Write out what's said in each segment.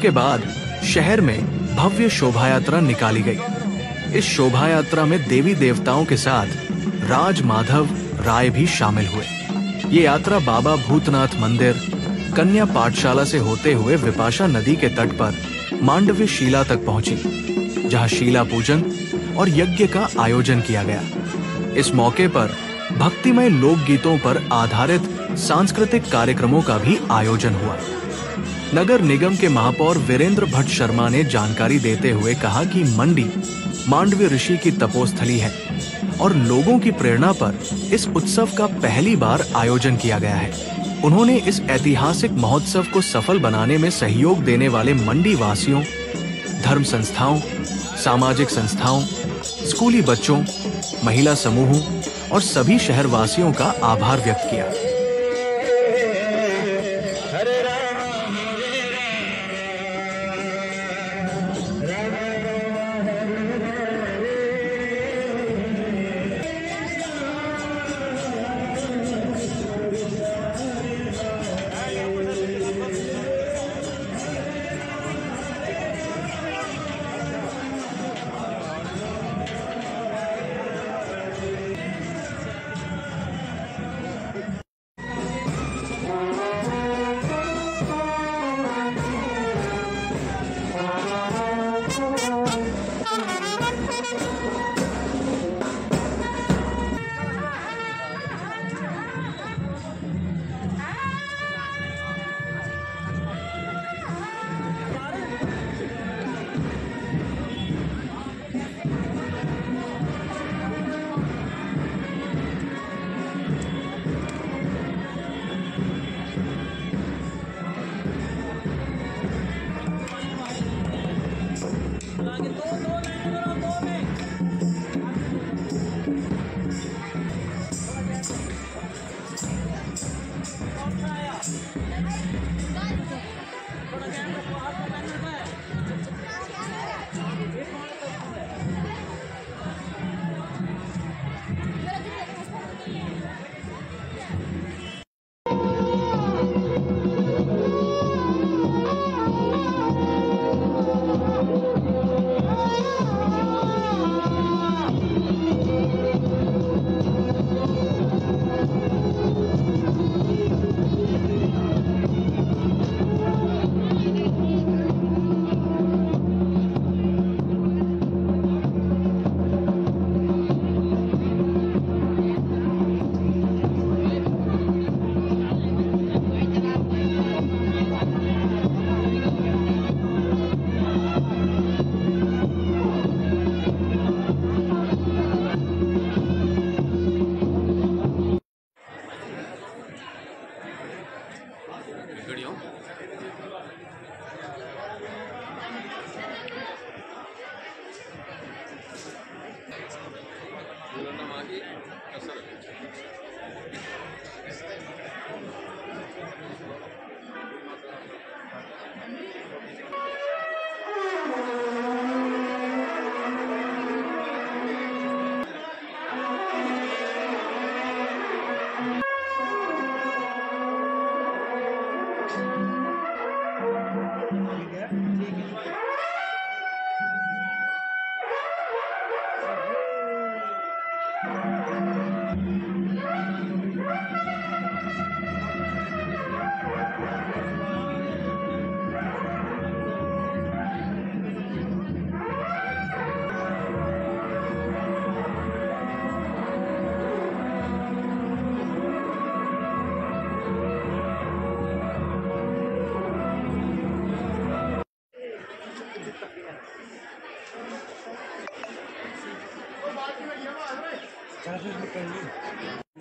के बाद शहर में भव्य शोभा यात्रा निकाली गई। इस शोभा यात्रा में देवी देवताओं के साथ राज माधव राय भी शामिल हुए। ये यात्रा बाबा भूतनाथ मंदिर, कन्या पाठशाला से होते हुए विपाशा नदी के तट पर मांडव्य शिला तक पहुँची, जहाँ शिला पूजन और यज्ञ का आयोजन किया गया। इस मौके पर भक्तिमय लोक गीतों पर आधारित सांस्कृतिक कार्यक्रमों का भी आयोजन हुआ। नगर निगम के महापौर वीरेंद्र भट्ट शर्मा ने जानकारी देते हुए कहा कि मंडी मांडव्य ऋषि की तपोस्थली है और लोगों की प्रेरणा पर इस उत्सव का पहली बार आयोजन किया गया है। उन्होंने इस ऐतिहासिक महोत्सव को सफल बनाने में सहयोग देने वाले मंडी वासियों, धर्म संस्थाओं, सामाजिक संस्थाओं, स्कूली बच्चों, महिला समूहों और सभी शहरवासियों का आभार व्यक्त किया।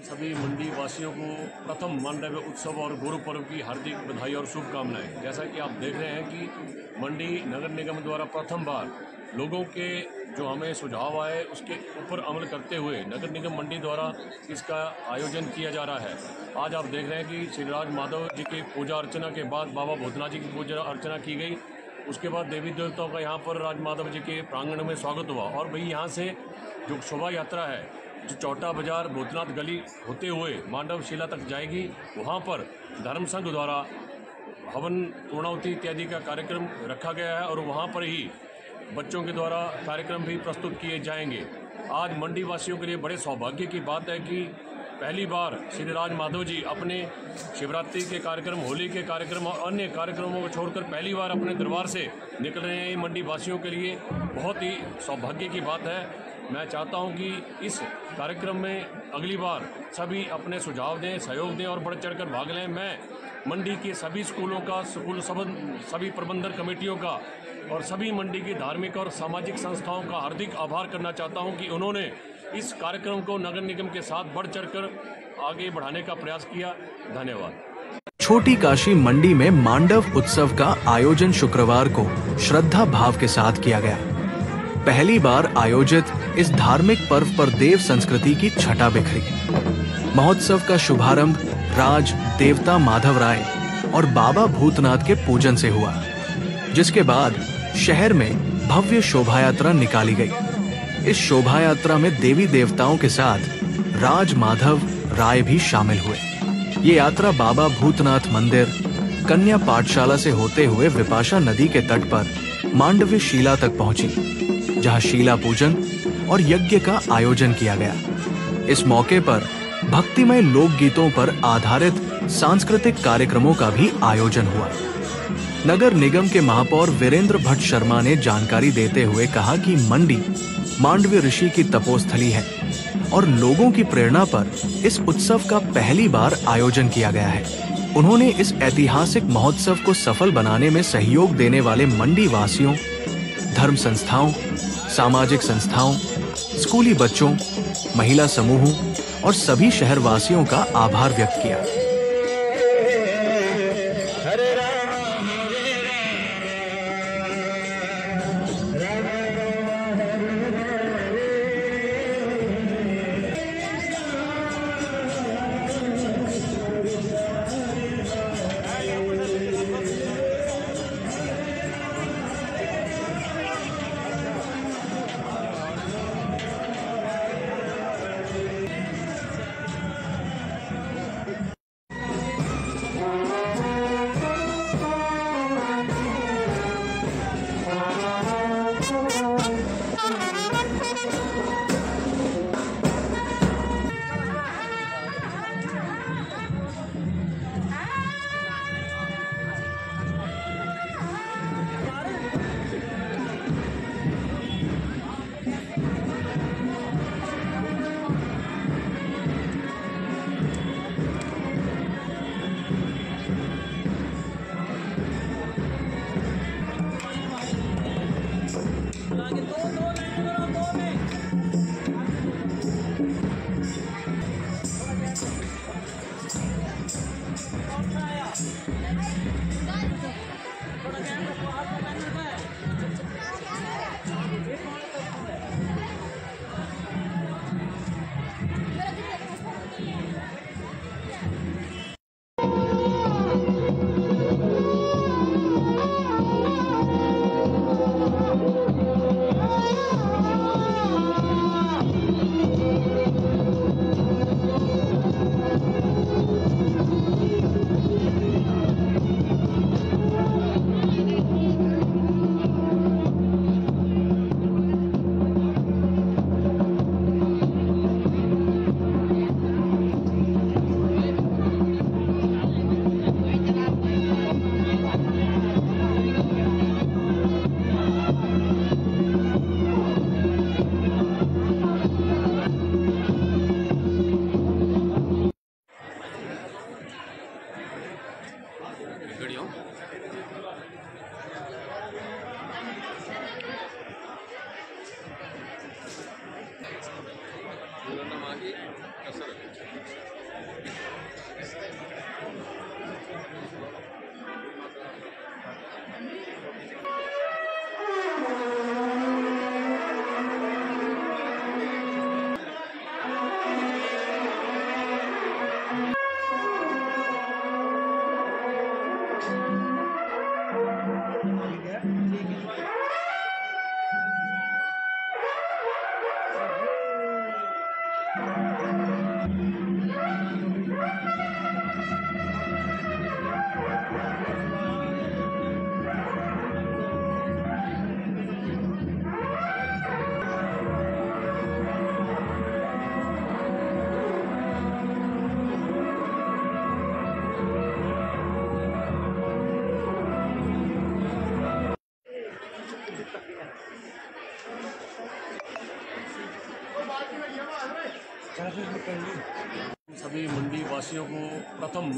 सभी मंडी वासियों को प्रथम मांडव्य उत्सव और गुरु पर्व की हार्दिक बधाई और शुभकामनाएँ। जैसा कि आप देख रहे हैं कि मंडी नगर निगम द्वारा प्रथम बार लोगों के जो हमें सुझाव आए, उसके ऊपर अमल करते हुए नगर निगम मंडी द्वारा इसका आयोजन किया जा रहा है। आज आप देख रहे हैं कि श्री राज माधव जी की पूजा अर्चना के बाद बाबा भूतनाथ जी की पूजा अर्चना की गई। उसके बाद देवी देवताओं का यहाँ पर राज माधव जी के प्रांगण में स्वागत हुआ। और भाई, यहाँ से जो शोभा यात्रा है जो चौटा बाज़ार भूतनाथ गली होते हुए मांडव शिला तक जाएगी। वहाँ पर धर्म संघ द्वारा हवन पूर्णावती इत्यादि का कार्यक्रम रखा गया है और वहाँ पर ही बच्चों के द्वारा कार्यक्रम भी प्रस्तुत किए जाएँगे। आज मंडी वासियों के लिए बड़े सौभाग्य की बात है कि पहली बार श्री राज माधव जी अपने शिवरात्रि के कार्यक्रम, होली के कार्यक्रम और अन्य कार्यक्रमों को छोड़कर पहली बार अपने दरबार से निकल रहे हैं। मंडी वासियों के लिए बहुत ही सौभाग्य की बात है। मैं चाहता हूँ कि इस कार्यक्रम में अगली बार सभी अपने सुझाव दें, सहयोग दें और बढ़ चढ़कर भाग लें। मैं मंडी के सभी स्कूलों का, स्कूल सभी प्रबंधन कमेटियों का और सभी मंडी की धार्मिक और सामाजिक संस्थाओं का हार्दिक आभार करना चाहता हूँ कि उन्होंने इस कार्यक्रम को नगर निगम के साथ बढ़ चढ़कर आगे बढ़ाने का प्रयास किया। धन्यवाद। छोटी काशी मंडी में मांडव उत्सव का आयोजन शुक्रवार को श्रद्धा भाव के साथ किया गया। पहली बार आयोजित इस धार्मिक पर्व पर देव संस्कृति की छटा बिखरी। महोत्सव का शुभारंभ राज देवता माधव राय और बाबा भूतनाथ के पूजन से हुआ, जिसके बाद शहर में भव्य शोभा यात्रा निकाली गई। इस शोभा यात्रा में देवी देवताओं के साथ राज माधव राय भी शामिल हुए। ये यात्रा बाबा भूतनाथ मंदिर, कन्या पाठशाला से होते हुए विपाशा नदी के तट पर मांडव्य शिला तक पहुँची। जहाँ शिला पूजन और यज्ञ का आयोजन किया गया। इस मौके पर भक्तिमय लोक गीतों पर आधारित सांस्कृतिक कार्यक्रमों का भी आयोजन हुआ। नगर निगम के महापौर वीरेंद्र भट्ट शर्मा ने जानकारी देते हुए कहा कि मंडी, मांडवी ऋषि की तपोस्थली है और लोगों की प्रेरणा पर इस उत्सव का पहली बार आयोजन किया गया है। उन्होंने इस ऐतिहासिक महोत्सव को सफल बनाने में सहयोग देने वाले मंडी वासियों धर्म संस्थाओं सामाजिक संस्थाओं स्कूली बच्चों महिला समूहों और सभी शहरवासियों का आभार व्यक्त किया।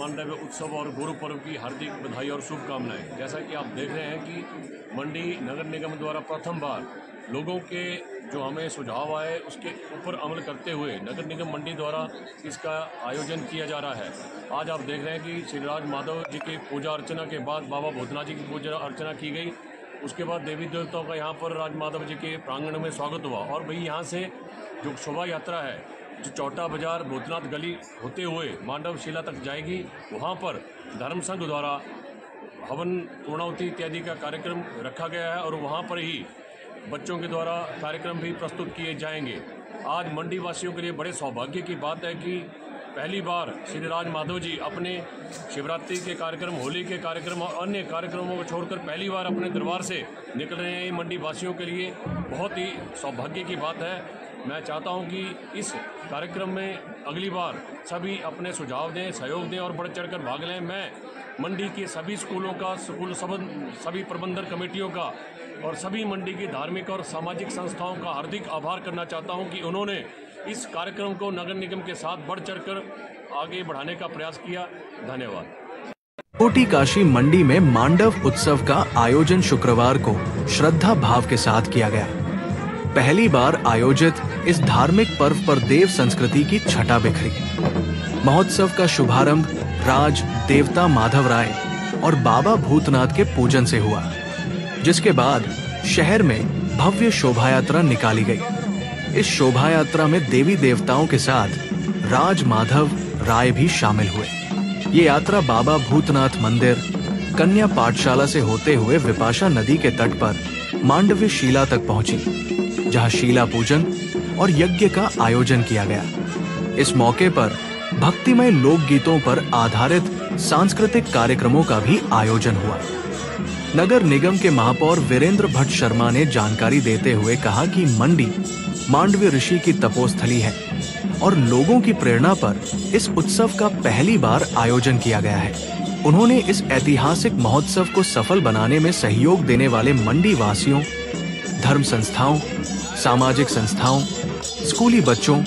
प्रथम मांडव्य उत्सव और गुरु पर्व की हार्दिक बधाई और शुभकामनाएँ। जैसा कि आप देख रहे हैं कि मंडी नगर निगम द्वारा प्रथम बार लोगों के जो हमें सुझाव आए, उसके ऊपर अमल करते हुए नगर निगम मंडी द्वारा इसका आयोजन किया जा रहा है। आज आप देख रहे हैं कि श्री राज माधव जी की पूजा अर्चना के बाद बाबा भूतनाथ जी की पूजा अर्चना की गई। उसके बाद देवी देवताओं का यहाँ पर राज माधव जी के प्रांगण में स्वागत हुआ और वही यहाँ से जो शोभा यात्रा है जो चौटा बाज़ार भूतनाथ गली होते हुए मांडव शिला तक जाएगी। वहाँ पर धर्म संघ द्वारा हवन पूर्णावती इत्यादि का कार्यक्रम रखा गया है और वहाँ पर ही बच्चों के द्वारा कार्यक्रम भी प्रस्तुत किए जाएँगे। आज मंडी वासियों के लिए बड़े सौभाग्य की बात है कि पहली बार श्री राज माधव जी अपने शिवरात्रि के कार्यक्रम, होली के कार्यक्रम और अन्य कार्यक्रमों को छोड़कर पहली बार अपने दरबार से निकल रहे हैं। मंडी वासियों के लिए बहुत ही सौभाग्य की बात है। मैं चाहता हूँ कि इस कार्यक्रम में अगली बार सभी अपने सुझाव दें, सहयोग दें और बढ़ चढ़कर भाग लें। मैं मंडी के सभी स्कूलों का, स्कूल सबंध, सभी प्रबंधन कमेटियों का और सभी मंडी की धार्मिक और सामाजिक संस्थाओं का हार्दिक आभार करना चाहता हूँ कि उन्होंने इस कार्यक्रम को नगर निगम के साथ बढ़ चढ़कर आगे बढ़ाने का प्रयास किया। धन्यवाद। कोटी काशी मंडी में मांडव उत्सव का आयोजन शुक्रवार को श्रद्धा भाव के साथ किया गया। पहली बार आयोजित इस धार्मिक पर्व पर देव संस्कृति की छटा बिखरी। महोत्सव का शुभारंभ राज देवता माधव राय और बाबा भूतनाथ के पूजन से हुआ, जिसके बाद शहर में भव्य शोभा यात्रा निकाली गई। इस शोभा यात्रा में देवी देवताओं के साथ राज माधव राय भी शामिल हुए। ये यात्रा बाबा भूतनाथ मंदिर, कन्या पाठशाला से होते हुए विपाशा नदी के तट पर मांडव्य शिला तक पहुँची। जहाँ शिला पूजन और यज्ञ का आयोजन किया गया। इस मौके पर भक्तिमय लोक गीतों पर आधारित सांस्कृतिक कार्यक्रमों का भी आयोजन हुआ। नगर निगम के महापौर वीरेंद्र भट्ट शर्मा ने जानकारी देते हुए कहा कि मंडी मांडव्य ऋषि की तपोस्थली है और लोगों की प्रेरणा पर इस उत्सव का पहली बार आयोजन किया गया है। उन्होंने इस ऐतिहासिक महोत्सव को सफल बनाने में सहयोग देने वाले मंडी वासियों धर्म संस्थाओं सामाजिक संस्थाओं स्कूली बच्चों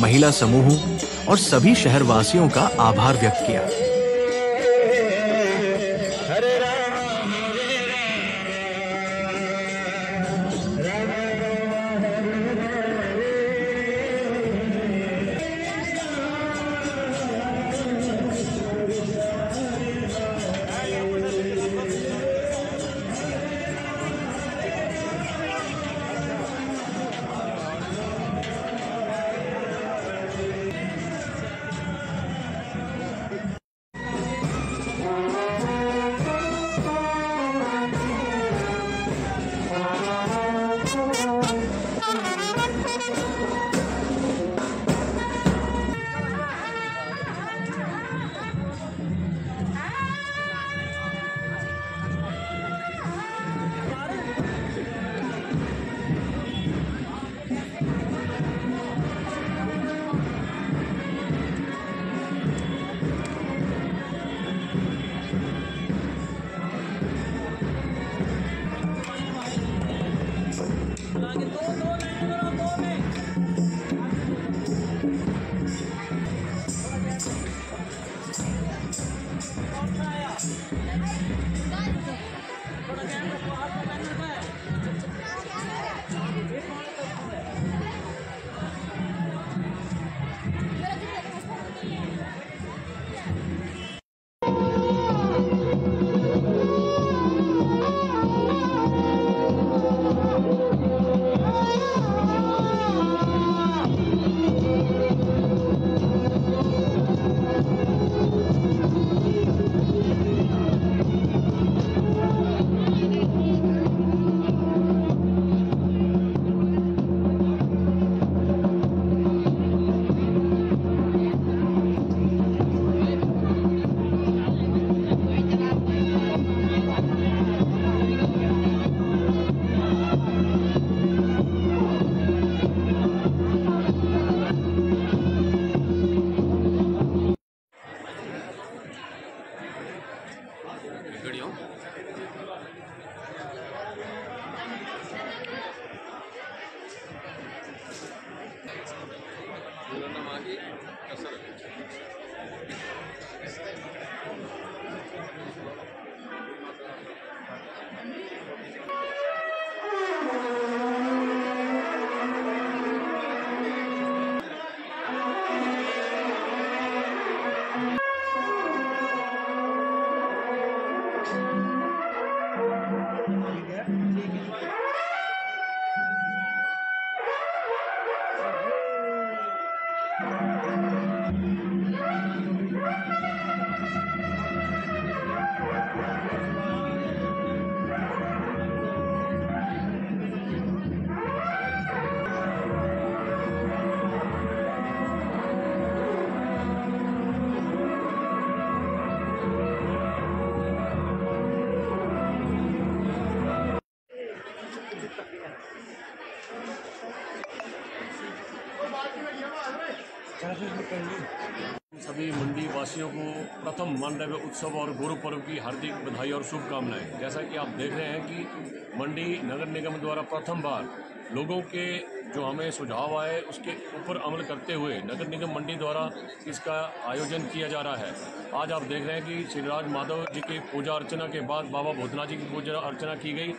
महिला समूहों और सभी शहरवासियों का आभार व्यक्त किया। Magno, todo lado. प्रथम उत्सव और गुरु पर्व की हार्दिक बधाई और शुभकामनाएँ। जैसा कि आप देख रहे हैं कि मंडी नगर निगम द्वारा प्रथम बार लोगों के जो हमें सुझाव आए, उसके ऊपर अमल करते हुए नगर निगम मंडी द्वारा इसका आयोजन किया जा रहा है। आज आप देख रहे हैं कि श्री राज माधव जी की पूजा अर्चना के बाद बाबा भूतनाथ जी की पूजा अर्चना की गई।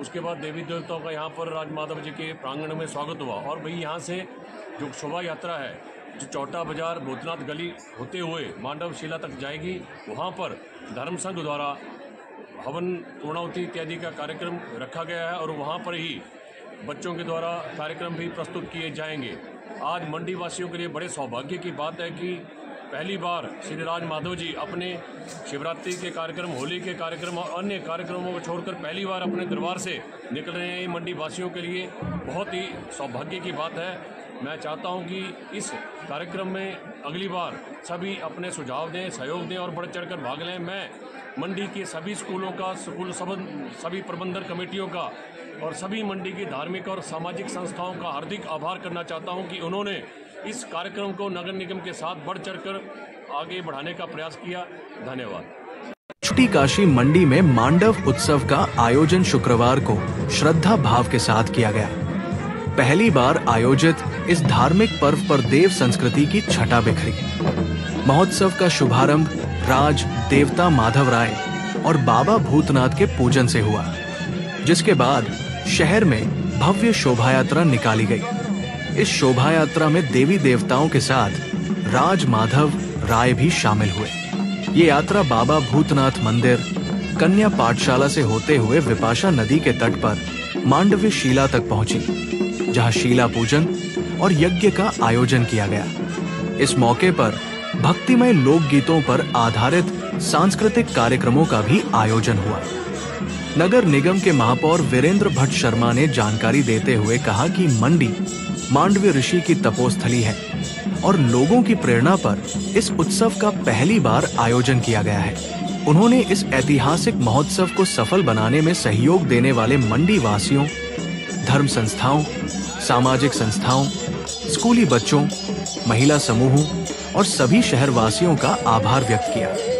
उसके बाद देवी देवताओं का यहाँ पर राज माधव जी के प्रांगण में स्वागत हुआ। और भाई, यहाँ से जो शोभा यात्रा है जो चौटा बाज़ार भूतनाथ गली होते हुए मांडव शिला तक जाएगी। वहाँ पर धर्म संघ द्वारा हवन पूर्णावती इत्यादि का कार्यक्रम रखा गया है और वहाँ पर ही बच्चों के द्वारा कार्यक्रम भी प्रस्तुत किए जाएँगे। आज मंडी वासियों के लिए बड़े सौभाग्य की बात है कि पहली बार श्री राज माधव जी अपने शिवरात्रि के कार्यक्रम, होली के कार्यक्रम और अन्य कार्यक्रमों को छोड़कर पहली बार अपने दरबार से निकल रहे हैं। मंडी वासियों के लिए बहुत ही सौभाग्य की बात है। मैं चाहता हूँ कि इस कार्यक्रम में अगली बार सभी अपने सुझाव दें, सहयोग दें और बढ़ चढ़कर भाग लें। मैं मंडी के सभी स्कूलों का, स्कूल सभी प्रबंधन कमेटियों का और सभी मंडी की धार्मिक और सामाजिक संस्थाओं का हार्दिक आभार करना चाहता हूँ कि उन्होंने इस कार्यक्रम को नगर निगम के साथ बढ़ चढ़कर आगे बढ़ाने का प्रयास किया। धन्यवाद। छुटी काशी मंडी में मांडव उत्सव का आयोजन शुक्रवार को श्रद्धा भाव के साथ किया गया। पहली बार आयोजित इस धार्मिक पर्व पर देव संस्कृति की छटा बिखरी। महोत्सव का शुभारंभ राज देवता माधव राय और बाबा भूतनाथ के पूजन से हुआ, जिसके बाद शहर में भव्य शोभा यात्रा निकाली गई। इस शोभा यात्रा में देवी देवताओं के साथ राज माधव राय भी शामिल हुए। ये यात्रा बाबा भूतनाथ मंदिर, कन्या पाठशाला से होते हुए विपाशा नदी के तट पर मांडव्य शिला तक पहुँची। जहाँ शिला पूजन और यज्ञ का आयोजन किया गया। इस मौके पर भक्तिमय लोक गीतों पर आधारित सांस्कृतिक कार्यक्रमों का भी आयोजन हुआ। नगर निगम के महापौर वीरेंद्र भट्ट शर्मा ने जानकारी देते हुए कहा कि मंडी मांडव्य ऋषि की तपोस्थली है और लोगों की प्रेरणा पर इस उत्सव का पहली बार आयोजन किया गया है। उन्होंने इस ऐतिहासिक महोत्सव को सफल बनाने में सहयोग देने वाले मंडी वासियों धर्म संस्थाओं सामाजिक संस्थाओं स्कूली बच्चों महिला समूहों और सभी शहरवासियों का आभार व्यक्त किया।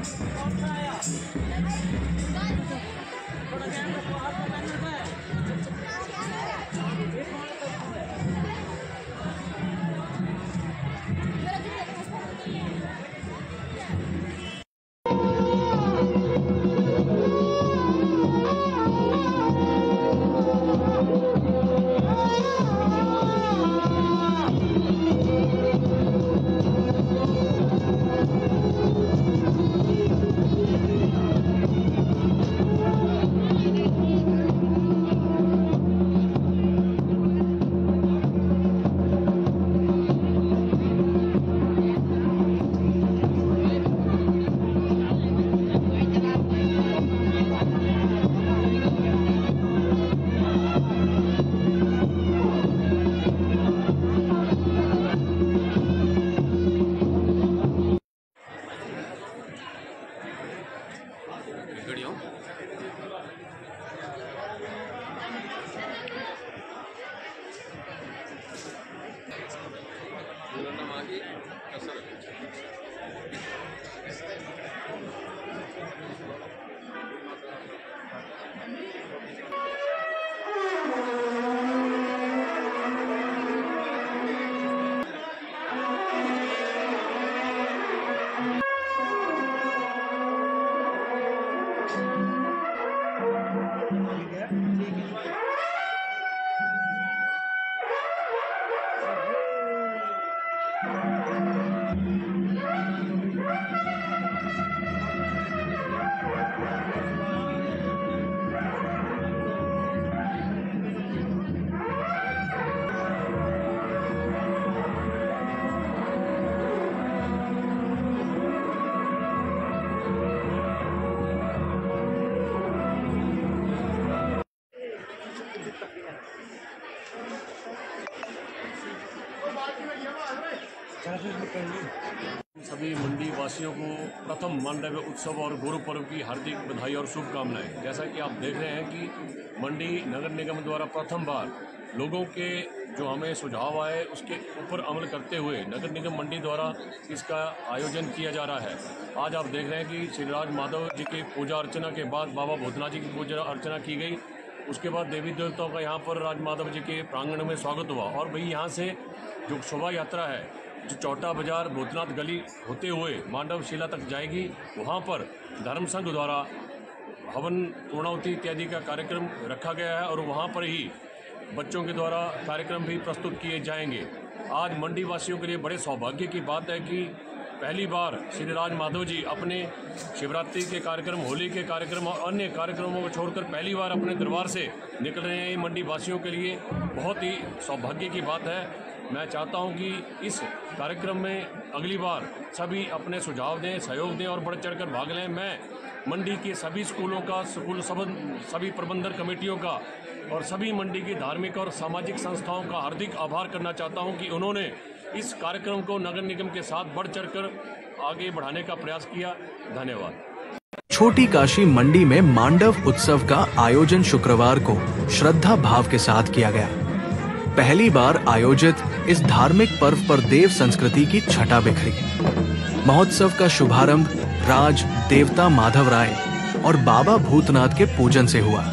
Thank you. मंडी वासियों को प्रथम मांडव्य उत्सव और गुरु पर्व की हार्दिक बधाई और शुभकामनाएँ। जैसा कि आप देख रहे हैं कि मंडी नगर निगम द्वारा प्रथम बार लोगों के जो हमें सुझाव आए, उसके ऊपर अमल करते हुए नगर निगम मंडी द्वारा इसका आयोजन किया जा रहा है। आज आप देख रहे हैं कि श्रीराज माधव जी की पूजा अर्चना के बाद बाबा भूतनाथ जी की पूजा अर्चना की गई। उसके बाद देवी देवताओं का यहाँ पर राज माधव जी के प्रांगण में स्वागत हुआ। और भाई, यहाँ से जो शोभा यात्रा है जो चौटा बाज़ार भूतनाथ गली होते हुए मांडव शिला तक जाएगी। वहाँ पर धर्म संघ द्वारा हवन पूर्णावती इत्यादि का कार्यक्रम रखा गया है और वहाँ पर ही बच्चों के द्वारा कार्यक्रम भी प्रस्तुत किए जाएँगे। आज मंडी वासियों के लिए बड़े सौभाग्य की बात है कि पहली बार श्री राज माधव जी अपने शिवरात्रि के कार्यक्रम, होली के कार्यक्रम और अन्य कार्यक्रमों को छोड़कर पहली बार अपने दरबार से निकल रहे हैं। मंडी वासियों के लिए बहुत ही सौभाग्य की बात है। मैं चाहता हूँ कि इस कार्यक्रम में अगली बार सभी अपने सुझाव दें, सहयोग दें और बढ़ चढ़कर भाग लें। मैं मंडी के सभी स्कूलों का, स्कूल सबंध, सभी प्रबंधन कमेटियों का और सभी मंडी की धार्मिक और सामाजिक संस्थाओं का हार्दिक आभार करना चाहता हूँ कि उन्होंने इस कार्यक्रम को नगर निगम के साथ बढ़ चढ़कर आगे बढ़ाने का प्रयास किया। धन्यवाद। छोटी काशी मंडी में मांडव उत्सव का आयोजन शुक्रवार को श्रद्धा भाव के साथ किया गया। पहली बार आयोजित इस धार्मिक पर्व पर देव संस्कृति की छटा बिखरी। महोत्सव का शुभारंभ राज देवता माधव राय और बाबा भूतनाथ के पूजन से हुआ,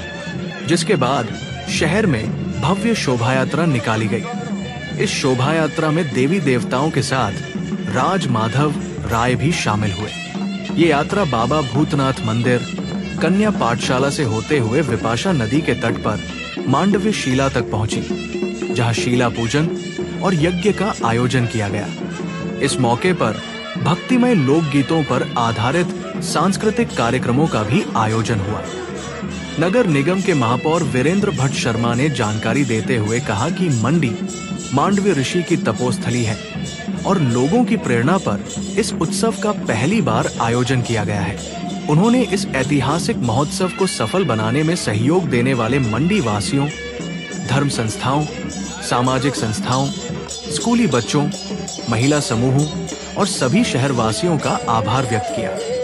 जिसके बाद शहर में भव्य शोभा यात्रा निकाली गई। इस शोभा यात्रा में देवी देवताओं के साथ राज माधव राय भी शामिल हुए। ये यात्रा बाबा भूतनाथ मंदिर, कन्या पाठशाला से होते हुए विपाशा नदी के तट पर मांडव्य शिला तक पहुँची। जहाँ शिला पूजन और यज्ञ का आयोजन किया गया। इस मौके पर भक्तिमय लोक गीतों पर आधारित सांस्कृतिक कार्यक्रमों का भी आयोजन हुआ। नगर निगम के महापौर वीरेंद्र भट्ट शर्मा ने जानकारी देते हुए कहा कि मंडी मांडव्य ऋषि की तपोस्थली है और लोगों की प्रेरणा पर इस उत्सव का पहली बार आयोजन किया गया है। उन्होंने इस ऐतिहासिक महोत्सव को सफल बनाने में सहयोग देने वाले मंडी वासियों धर्म संस्थाओं सामाजिक संस्थाओं स्कूली बच्चों महिला समूहों और सभी शहरवासियों का आभार व्यक्त किया।